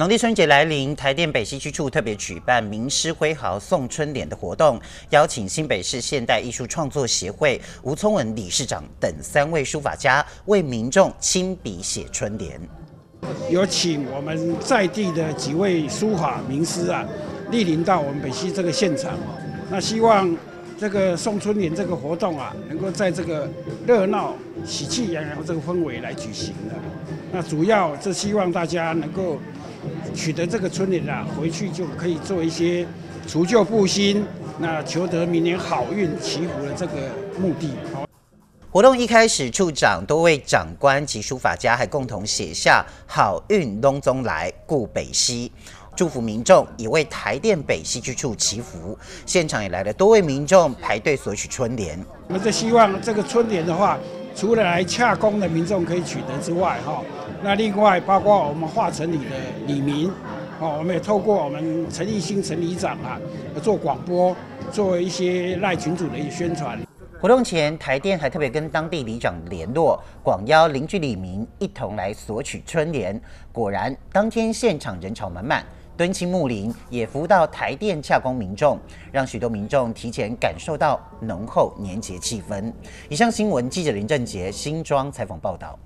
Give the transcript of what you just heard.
农历春节来临，台电北西区处特别举办“名师挥毫送春联”的活动，邀请新北市现代艺术创作协会吴聪文理事长等三位书法家为民众亲笔写春联。有请我们在地的几位书法名师啊，莅临到我们北西这个现场。那希望这个送春联这个活动啊，能够在这个热闹、喜气洋洋这个氛围来举行的。那主要是希望大家能够。取得这个春联啊，回去就可以做一些除旧布新，那求得明年好运祈福的这个目的。活动一开始，处长多位长官及书法家还共同写下“好运东中来，顾北西”，祝福民众也为台电北西区处祈福。现场也来了多位民众排队索取春联。我们就希望这个春联的话。除了来洽公的民众可以取得之外，哈，那另外包括我们化城里的里民，哦，我们也透过我们陈立新陈里长啊，做广播，做一些赖群主的一些宣传。活动前，台电还特别跟当地里长联络，广邀邻居里民一同来索取春联。果然，当天现场人潮满满。敦亲睦邻，也服务到台电洽公民众，让许多民众提前感受到浓厚年节气氛。以上新闻，记者林正杰新庄采访报道。